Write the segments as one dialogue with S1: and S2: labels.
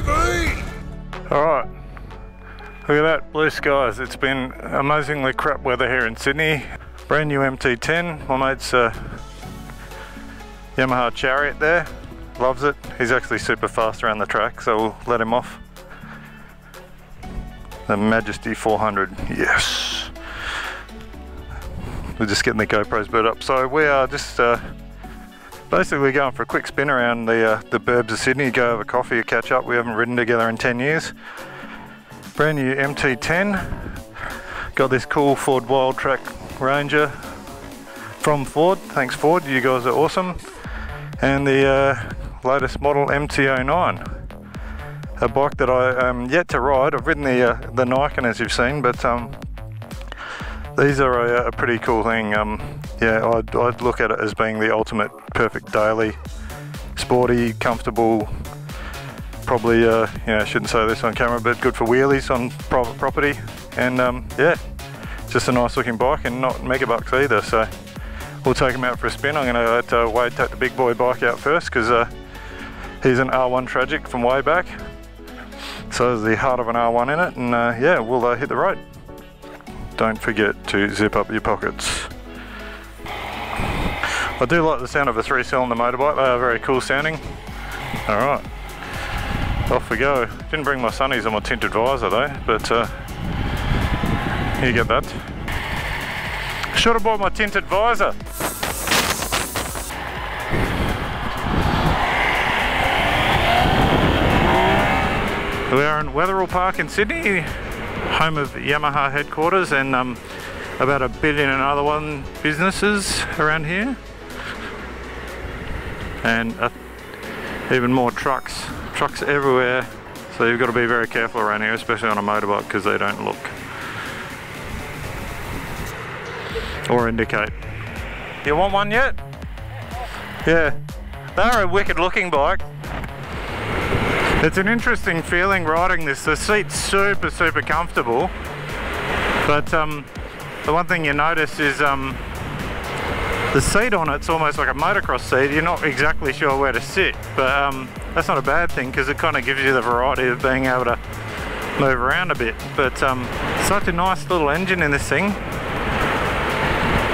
S1: TV!
S2: Alright, look at that, blue skies. It's been amazingly crap weather here in Sydney. Brand new MT10, my mate's uh, Yamaha Chariot there, loves it. He's actually super fast around the track, so we'll let him off. The Majesty 400, yes. We're just getting the GoPros boot up. So we are just uh, basically going for a quick spin around the uh, the burbs of Sydney, go have a coffee, catch up. We haven't ridden together in 10 years. Brand new MT10. Got this cool Ford Wildtrak Ranger from Ford. Thanks Ford, you guys are awesome. And the uh, latest model MT09. A bike that I am yet to ride. I've ridden the uh, the Niken as you've seen, but um, these are a, a pretty cool thing. Um, yeah, I'd, I'd look at it as being the ultimate perfect daily, sporty, comfortable. Probably, uh, you know, I shouldn't say this on camera, but good for wheelies on private property. And um, yeah, just a nice looking bike and not mega bucks either. So we'll take him out for a spin. I'm going to let uh, Wade take the big boy bike out first because uh, he's an R1 Tragic from way back. So there's the heart of an R1 in it, and uh, yeah, we'll uh, hit the road. Don't forget to zip up your pockets. I do like the sound of a three-cylinder motorbike, they are very cool sounding. Alright, off we go. Didn't bring my sunnies on my tinted visor though, but uh, you get that. Should have bought my tinted visor. We are in Wetherill Park in Sydney, home of Yamaha headquarters and um, about a billion and other one businesses around here. And uh, even more trucks, trucks everywhere. So you've got to be very careful around here, especially on a motorbike because they don't look or indicate. You want one yet? Yeah, they're a wicked looking bike. It's an interesting feeling riding this. The seat's super, super comfortable. But um, the one thing you notice is um, the seat on it's almost like a motocross seat. You're not exactly sure where to sit, but um, that's not a bad thing because it kind of gives you the variety of being able to move around a bit. But um, such a nice little engine in this thing.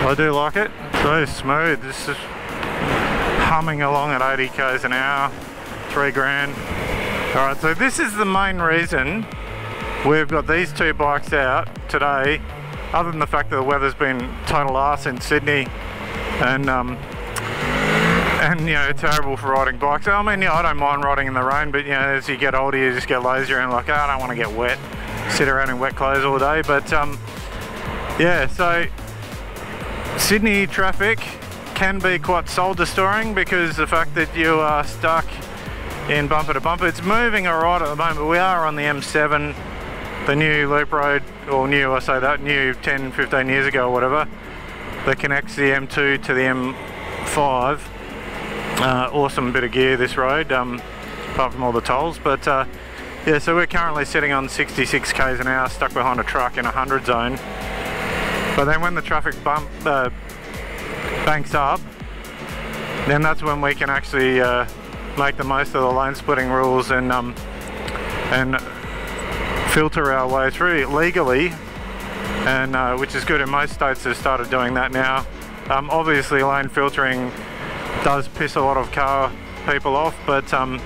S2: I do like it. So smooth. This is humming along at 80 k's an hour, three grand. Alright, so this is the main reason we've got these two bikes out today, other than the fact that the weather's been total arse in Sydney and um, and you know terrible for riding bikes. I mean, yeah, I don't mind riding in the rain, but you know as you get older, you just get lazier and like, oh, I don't want to get wet, sit around in wet clothes all day. But um, yeah, so Sydney traffic can be quite soul destroying because the fact that you are stuck in bumper to bumper. It's moving alright at the moment. We are on the M7, the new loop road, or new, I say that, new 10, 15 years ago or whatever, that connects the M2 to the M5. Uh, awesome bit of gear this road, um, apart from all the tolls. But uh, yeah, so we're currently sitting on 66 k's an hour, stuck behind a truck in a 100 zone. But then when the traffic bump uh, banks up, then that's when we can actually uh, make the most of the lane splitting rules and um, and filter our way through legally and uh, which is good and most states have started doing that now um, obviously lane filtering does piss a lot of car people off but um,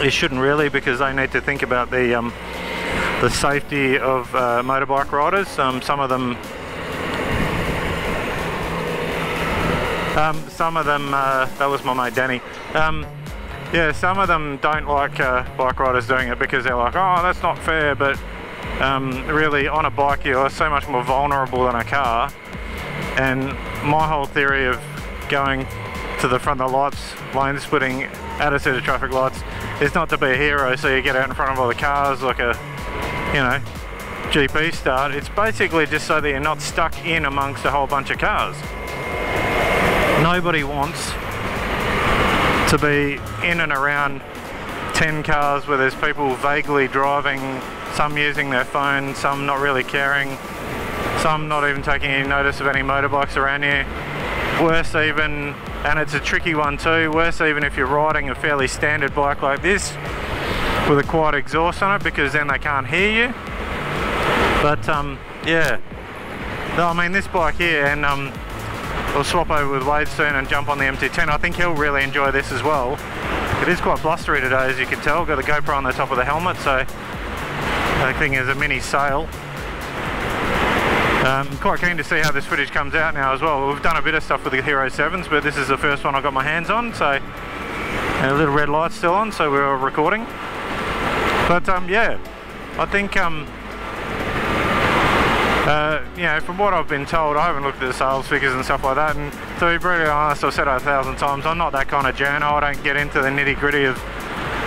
S2: it shouldn't really because they need to think about the um, the safety of uh, motorbike riders um, some of them um, some of them uh, that was my mate Danny um, yeah, some of them don't like uh, bike riders doing it because they're like, oh, that's not fair. But um, really, on a bike, you're so much more vulnerable than a car. And my whole theory of going to the front of the lights, lane splitting at a set of traffic lights, is not to be a hero. So you get out in front of all the cars like a, you know, GP start. It's basically just so that you're not stuck in amongst a whole bunch of cars. Nobody wants to be in and around 10 cars where there's people vaguely driving, some using their phone, some not really caring, some not even taking any notice of any motorbikes around you. Worse even, and it's a tricky one too, worse even if you're riding a fairly standard bike like this, with a quiet exhaust on it because then they can't hear you. But um, yeah, no, I mean this bike here and um, we'll swap over with Wade soon and jump on the MT10. I think he'll really enjoy this as well. It is quite blustery today as you can tell, got the GoPro on the top of the helmet so the thing is a mini sail. Um, quite keen to see how this footage comes out now as well. We've done a bit of stuff with the Hero 7s, but this is the first one I got my hands on, so and a little red light still on, so we are recording. But um, yeah, I think um, uh, you know, from what I've been told, I haven't looked at the sales figures and stuff like that, and to be brutally honest, I've said it a thousand times, I'm not that kind of journo, I don't get into the nitty gritty of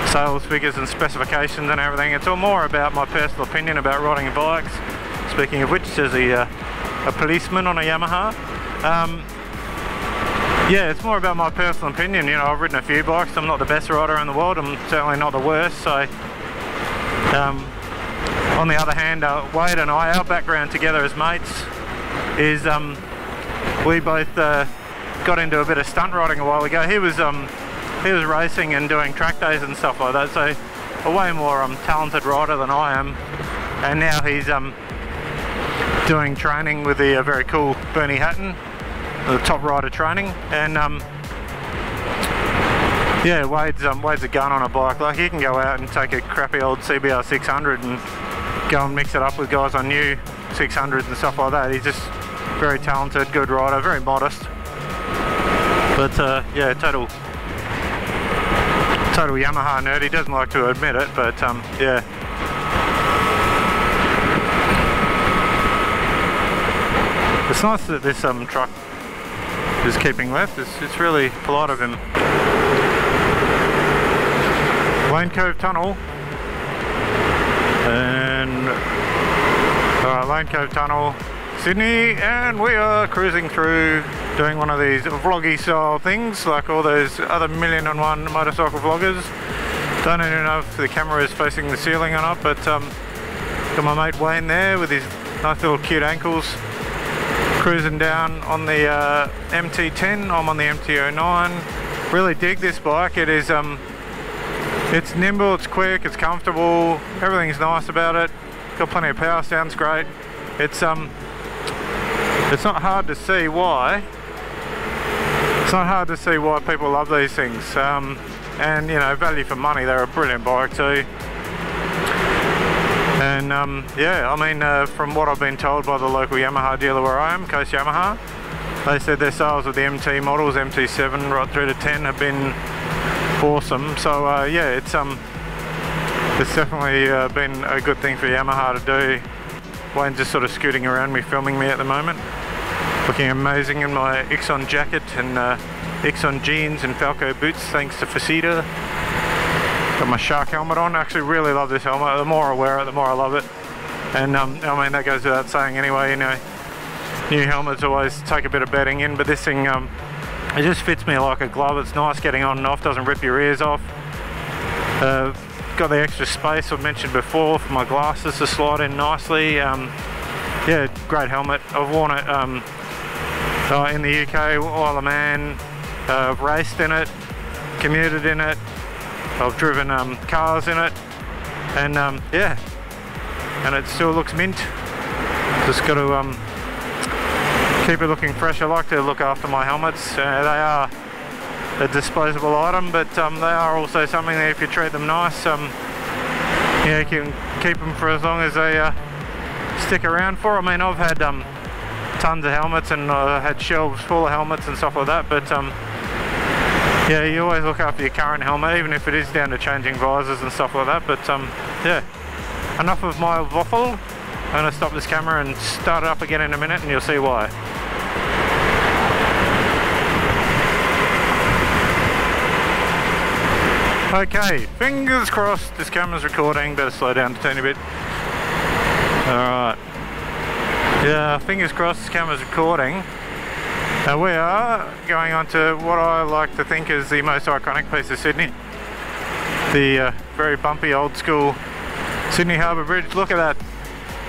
S2: sales figures and specifications and everything. It's all more about my personal opinion about riding bikes Speaking of which, there's a, uh, a policeman on a Yamaha. Um, yeah, it's more about my personal opinion. You know, I've ridden a few bikes. I'm not the best rider in the world. I'm certainly not the worst. So, um, on the other hand, uh, Wade and I, our background together as mates is um, we both uh, got into a bit of stunt riding a while ago. He was um, he was racing and doing track days and stuff like that. So, a way more um, talented rider than I am. And now he's um, doing training with the uh, very cool Bernie Hatton, the top rider training, and um, yeah, Wade's um, Wade's a gun on a bike. Like he can go out and take a crappy old CBR 600 and go and mix it up with guys on new 600s and stuff like that. He's just very talented, good rider, very modest. But uh, yeah, total total Yamaha nerd. He doesn't like to admit it, but um, yeah. It's nice that this um, truck is keeping left. It's, it's really polite of him. Lane Cove Tunnel. And uh, Lane Cove Tunnel, Sydney, and we are cruising through doing one of these vloggy style things like all those other million and one motorcycle vloggers. Don't even know if the camera is facing the ceiling or not, but um, got my mate Wayne there with his nice little cute ankles cruising down on the uh, MT10. I'm on the MT09. Really dig this bike. It is um, it's nimble, it's quick, it's comfortable. Everything's nice about it. Got plenty of power. Sounds great. It's um, it's not hard to see why. It's not hard to see why people love these things. Um, and you know, value for money. They're a brilliant bike too. And um, yeah, I mean, uh, from what I've been told by the local Yamaha dealer where I am, Coast Yamaha, they said their sales of the MT models, MT7 right through to 10, have been awesome. So uh, yeah, it's um, it's definitely uh, been a good thing for Yamaha to do. Wayne's just sort of scooting around me, filming me at the moment. Looking amazing in my Ixon jacket and uh, Ixon jeans and Falco boots, thanks to Faceta. Got my shark helmet on. I actually really love this helmet. The more I wear it, the more I love it. And um, I mean, that goes without saying anyway, you know, new helmets always take a bit of bedding in, but this thing, um, it just fits me like a glove. It's nice getting on and off, doesn't rip your ears off. Uh, got the extra space I've mentioned before for my glasses to slide in nicely. Um, yeah, great helmet. I've worn it um, uh, in the UK Isle of Man. Uh, I've raced in it, commuted in it, I've driven um, cars in it and um, yeah. And it still looks mint. Just got to um, keep it looking fresh. I like to look after my helmets. Uh, they are a disposable item but um, they are also something that if you treat them nice um, yeah, you can keep them for as long as they uh, stick around for. I mean I've had um, tons of helmets and uh, had shelves full of helmets and stuff like that but um, yeah, you always look after your current helmet, even if it is down to changing visors and stuff like that. But um, yeah, enough of my waffle. I'm to stop this camera and start it up again in a minute and you'll see why. Okay, fingers crossed this camera's recording. Better slow down a tiny bit. Alright. Yeah, fingers crossed this camera's recording. Now we are going on to what I like to think is the most iconic piece of Sydney. The uh, very bumpy old school Sydney Harbour Bridge. Look at that.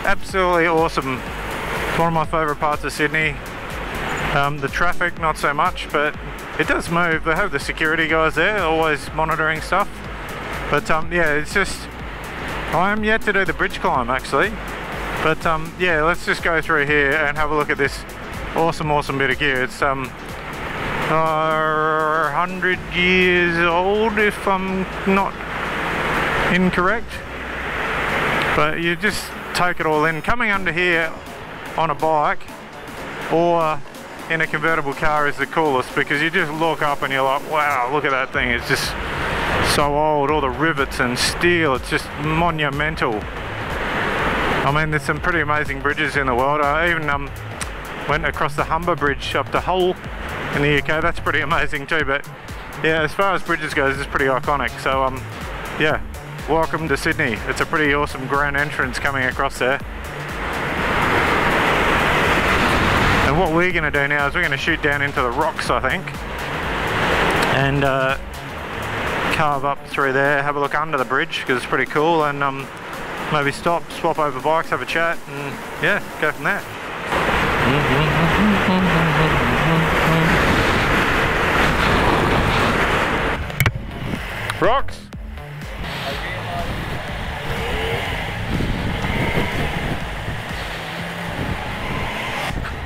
S2: Absolutely awesome. It's one of my favourite parts of Sydney. Um, the traffic, not so much, but it does move. They have the security guys there, always monitoring stuff. But um, yeah, it's just I am yet to do the bridge climb actually. But um, yeah, let's just go through here and have a look at this awesome, awesome bit of gear. It's um, uh, 100 years old if I'm not incorrect. But you just take it all in. Coming under here on a bike or in a convertible car is the coolest because you just look up and you're like, wow, look at that thing. It's just so old, all the rivets and steel, it's just monumental. I mean, there's some pretty amazing bridges in the world. I even um, went across the Humber Bridge up to Hull in the UK. That's pretty amazing too. But yeah, as far as bridges goes, it's pretty iconic. So um, yeah, welcome to Sydney. It's a pretty awesome grand entrance coming across there. And what we're going to do now is we're going to shoot down into the rocks, I think, and uh, carve up through there, have a look under the bridge because it's pretty cool, and um, maybe stop, swap over bikes, have a chat, and yeah, go from there. Rocks!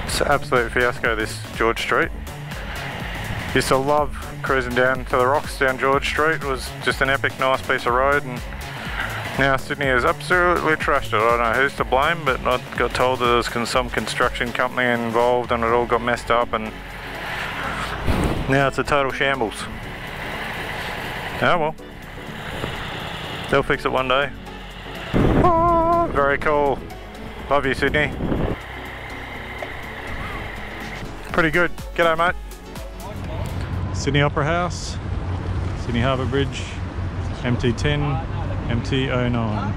S2: It's an absolute fiasco this George Street. Used to love cruising down to the rocks down George Street. It was just an epic nice piece of road and now Sydney is absolutely trashed. I don't know who's to blame, but I got told that there was some construction company involved and it all got messed up and now it's a total shambles. Oh well. They'll fix it one day. Oh, very cool. Love you, Sydney. Pretty good. G'day, mate. Sydney Opera House, Sydney Harbour Bridge, MT10, MT09.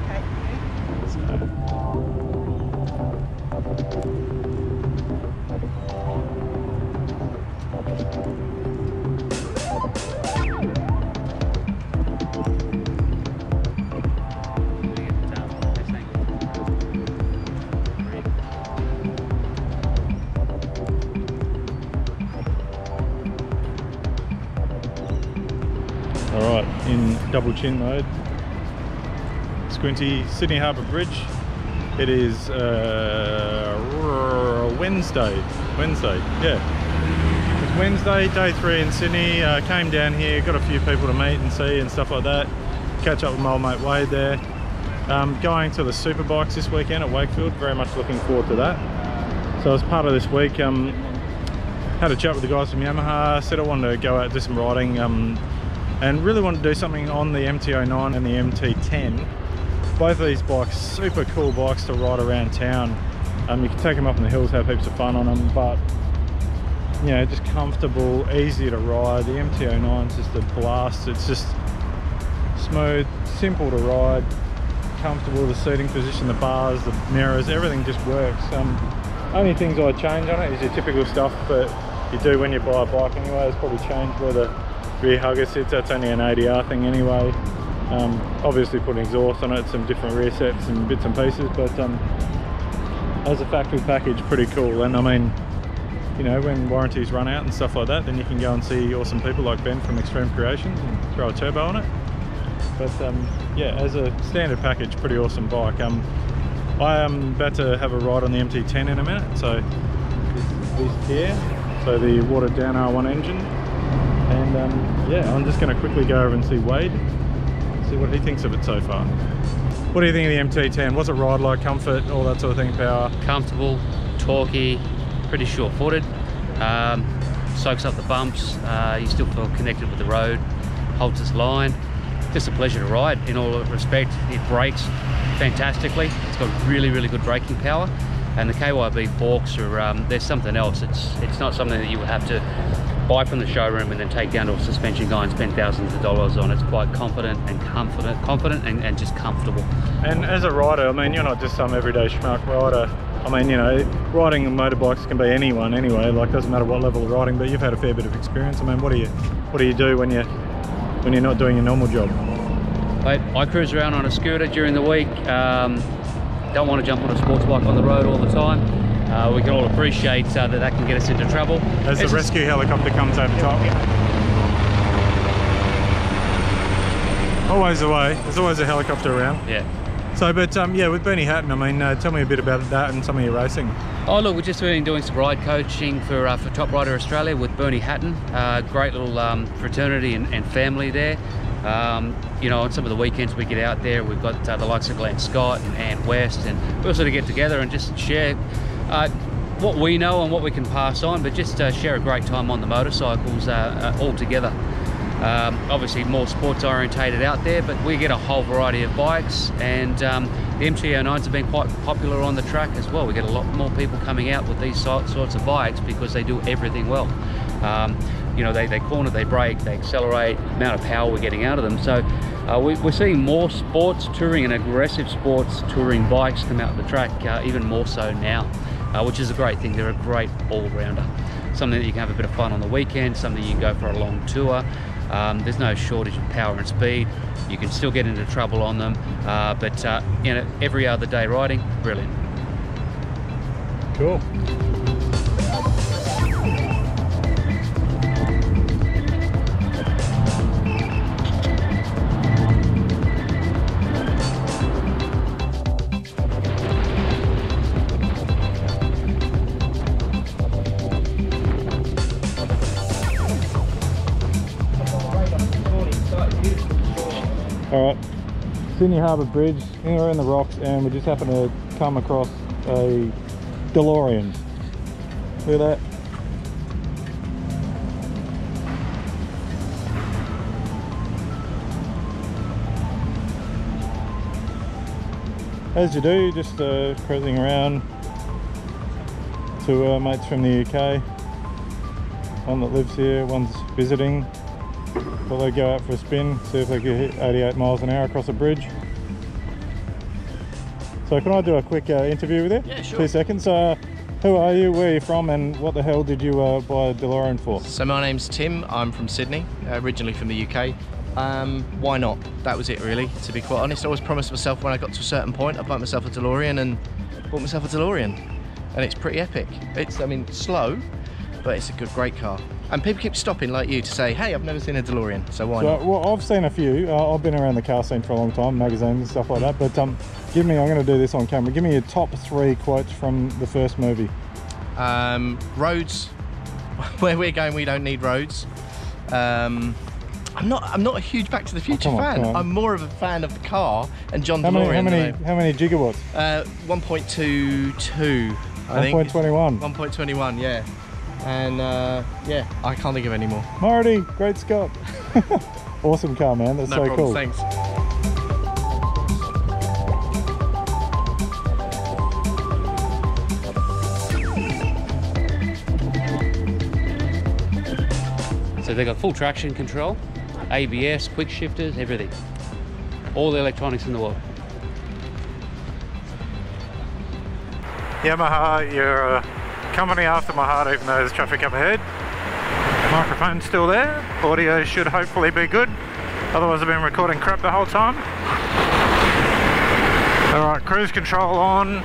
S2: Alright, in double chin mode. Squinty, Sydney Harbour Bridge. It is uh, Wednesday. Wednesday, yeah. It's Wednesday, day three in Sydney. Uh, came down here, got a few people to meet and see and stuff like that. Catch up with my old mate Wade there. Um, going to the Superbikes this weekend at Wakefield. Very much looking forward to that. So as part of this week, um, had a chat with the guys from Yamaha. Said I wanted to go out do some riding. Um, and really wanted to do something on the MT09 and the MT10 both of these bikes super cool bikes to ride around town. Um, you can take them up in the hills have heaps of fun on them but you know just comfortable easy to ride. The mt09 is just a blast. It's just smooth simple to ride comfortable the seating position the bars the mirrors everything just works. Um, only things I'd change on it is your typical stuff that you do when you buy a bike anyway. It's probably changed where the rear hugger sits. That's only an adr thing anyway um, obviously put an exhaust on it, some different rear sets and bits and pieces, but um, as a factory package, pretty cool. And I mean, you know, when warranties run out and stuff like that, then you can go and see awesome people like Ben from Extreme Creations and throw a turbo on it. But um, yeah, as a standard package, pretty awesome bike. Um, I am about to have a ride on the MT10 in a minute, so this, here, so the watered down R1 engine. And um, yeah, I'm just going to quickly go over and see Wade see what he thinks of it so far. What do you think of the MT10? What's it ride like? Comfort, all that sort of thing, power?
S1: Comfortable, torquey, pretty sure-footed. Um, soaks up the bumps, uh, you still feel connected with the road, holds its line. Just a pleasure to ride in all respect. It brakes fantastically. It's got really, really good braking power. And the KYB forks are, um, there's something else. It's, it's not something that you would have to buy from the showroom and then take down to a suspension guy and spend thousands of dollars on. It's quite confident and confident, confident and, and just comfortable.
S2: And as a rider, I mean, you're not just some everyday schmuck rider. I mean, you know, riding motorbikes can be anyone anyway. Like, doesn't matter what level of riding, but you've had a fair bit of experience. I mean, what do you, what do you do when you, when you're not doing your normal job?
S1: I, I cruise around on a scooter during the week. Um, don't want to jump on a sports bike on the road all the time uh, we can all appreciate uh, that that can get us into trouble.
S2: As it's the rescue helicopter comes over top. Always away. There's always a helicopter around.
S1: Yeah.
S2: So, but um, yeah, with Bernie Hatton, I mean, uh, tell me a bit about that and some of your racing.
S1: Oh look, we've just been doing some ride coaching for uh, for Top Rider Australia with Bernie Hatton. Uh, great little um, fraternity and, and, family there. Um, you know, on some of the weekends we get out there, we've got uh, the likes of Glenn Scott and Ant West, and we also to get together and just share uh, what we know and what we can pass on, but just uh, share a great time on the motorcycles uh, all together. Um, obviously more sports orientated out there, but we get a whole variety of bikes and um, the MT09s have been quite popular on the track as well. We get a lot more people coming out with these sorts of bikes because they do everything well. Um, you know, they, they corner, they brake, they accelerate, amount of power we're getting out of them. So uh, we, are seeing more sports touring and aggressive sports touring bikes come out the track, uh, even more so now, uh, which is a great thing. They're a great all-rounder. Something that you can have a bit of fun on the weekend, something you can go for a long tour. Um, there's no shortage of power and speed. You can still get into trouble on them, uh, but uh, you know, every other day riding, brilliant.
S2: Cool. All right sydney Harbour Bridge, we're in the rocks and we just happen to come across a DeLorean. Look at that. As you do, just uh, cruising around to uh, mates from the UK. One that lives here, one's visiting. Thought they'd go out for a spin, see if they could hit 88 miles an hour across a bridge. So can I do a quick uh, interview with you?
S3: Yeah, sure.
S2: Two seconds. Uh, who are you, where are you from, and what the hell did you uh, buy a DeLorean for?
S3: So my name's Tim, I'm from Sydney, originally from the UK. Um, why not? That was it really, to be quite honest. I always promised myself when I got to a certain point, I'd buy myself a DeLorean and bought myself a DeLorean. And it's pretty epic. It's, I mean, slow, but it's a good, great car. And people keep stopping like you to say, hey, I've never seen a DeLorean, so why so,
S2: not? Well, I've seen a few. Uh, I've been around the car scene for a long time, magazines and stuff like that. But um, give me, I'm going to do this on camera. Give me your top three quotes from the first movie.
S3: Um, roads. Where we're going, we don't need roads. Um, I'm not. I'm not a huge Back to the Future oh, on, fan. I'm more of a fan of the car and John
S2: how
S3: DeLorean.
S2: Many, how many? How many gigawatts?
S3: Uh, 1.22.
S2: 1.21.
S3: 1.21. Yeah and uh, yeah, I can't think of any more.
S2: Marty, great Scott. awesome car, man. That's
S3: no
S2: so
S3: problem,
S2: cool.
S3: Thanks.
S1: So they've got full traction control, ABS, quick shifters, everything. All the electronics in the world.
S2: Yamaha, you're uh, company after my heart even though there's traffic up ahead. Microphone's still there. Audio should hopefully be good. Otherwise I've been recording crap the whole time. Alright, cruise control on.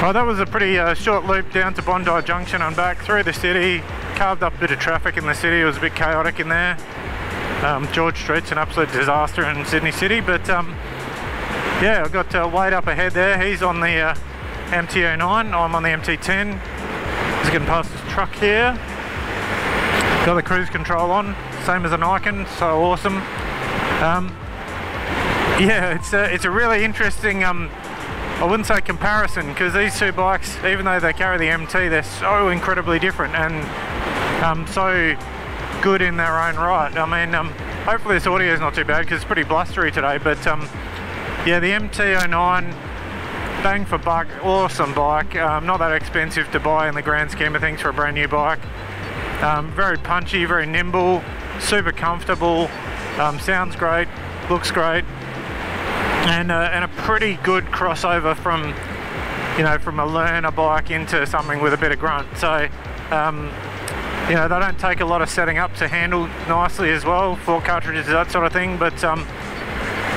S2: Well, that was a pretty uh, short loop down to Bondi Junction and back through the city. Carved up a bit of traffic in the city. It was a bit chaotic in there. Um, George Street's an absolute disaster in Sydney City, but um, yeah, I've got uh, Wade up ahead there. He's on the uh, MT09, I'm on the MT10. Just getting past this truck here. Got the cruise control on, same as a Niken, so awesome. Um, yeah, it's a, it's a really interesting, um, I wouldn't say comparison, because these two bikes, even though they carry the MT, they're so incredibly different and um, so good in their own right. I mean, um, hopefully this audio is not too bad because it's pretty blustery today, but um, yeah, the MT09 bang for buck, awesome bike. Um, not that expensive to buy in the grand scheme of things for a brand new bike. Um, very punchy, very nimble, super comfortable, um, sounds great, looks great, and, uh, and a pretty good crossover from, you know, from a learner bike into something with a bit of grunt. So, um, you know, they don't take a lot of setting up to handle nicely as well, fork cartridges, that sort of thing, but um,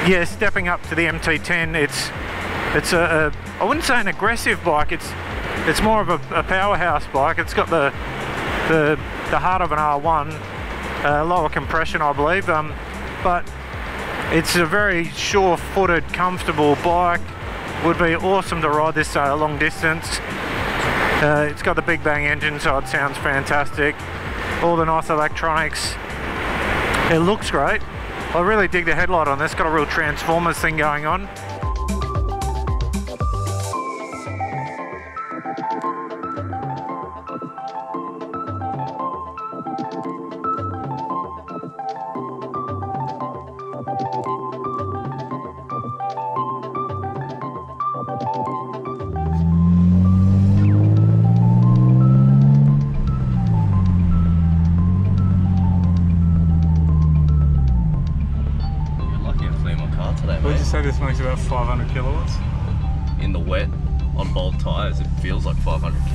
S2: yeah, stepping up to the MT10, it's it's a, a I wouldn't say an aggressive bike. It's it's more of a, a powerhouse bike. It's got the the the heart of an R1, uh, lower compression, I believe. Um, but it's a very sure-footed, comfortable bike. Would be awesome to ride this uh, long distance. Uh, it's got the Big Bang engine, so it sounds fantastic. All the nice electronics. It looks great. I really dig the headlight on this. Got a real Transformers thing going on.
S4: About 500 kilowatts?
S3: In the wet, on bald tyres, it feels like 500 kilowatts.